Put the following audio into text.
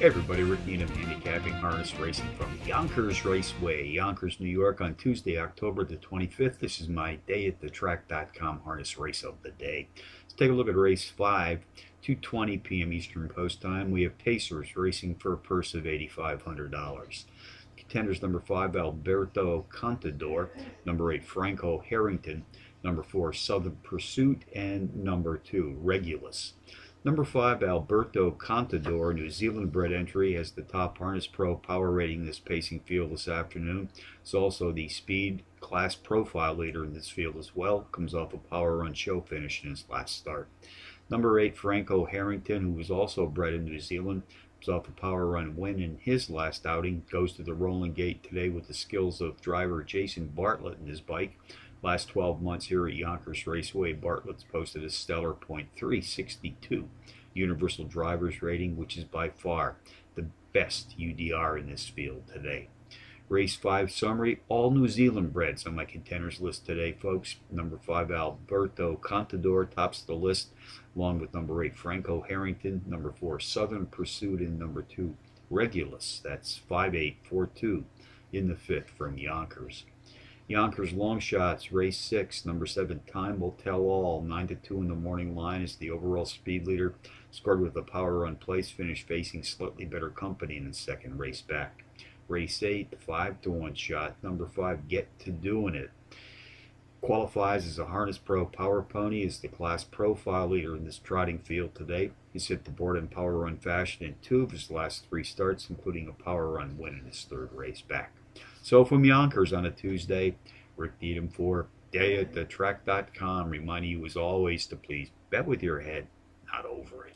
Hey everybody, Rick Needham, handicapping harness racing from Yonkers Raceway, Yonkers, New York on Tuesday, October the 25th. This is my day at the track.com harness race of the day. Let's take a look at race 5, 2.20 p.m. Eastern Post Time. We have Pacers racing for a purse of $8,500. Contenders number 5, Alberto Contador, number 8, Franco Harrington, number 4, Southern Pursuit, and number 2, Regulus. Number 5, Alberto Contador, New Zealand bred entry, has the top Harness Pro power rating in this pacing field this afternoon. It's also the speed class profile leader in this field as well. Comes off a power run show finish in his last start. Number 8, Franco Harrington, who was also bred in New Zealand, comes off a power run win in his last outing. Goes to the rolling gate today with the skills of driver Jason Bartlett in his bike. Last 12 months here at Yonkers Raceway, Bartlett's posted a stellar .362 universal driver's rating, which is by far the best UDR in this field today. Race 5 summary, all New Zealand breds on my contenders list today, folks. Number 5, Alberto Contador tops the list, along with number 8, Franco Harrington, number 4, Southern Pursuit, and number 2, Regulus. That's 5842 in the fifth from Yonkers. Yonkers long shots, race six, number seven, time will tell all. Nine to two in the morning line is the overall speed leader. Scored with a power run place finish, facing slightly better company in the second race back. Race eight, five to one shot. Number five, get to doing it. Qualifies as a Harness Pro Power Pony, is the class profile leader in this trotting field today. He's hit the board in power run fashion in two of his last three starts, including a power run win in his third race back. So from Yonkers on a Tuesday, Rick Needham for day at the track.com, reminding you as always to please bet with your head, not over it.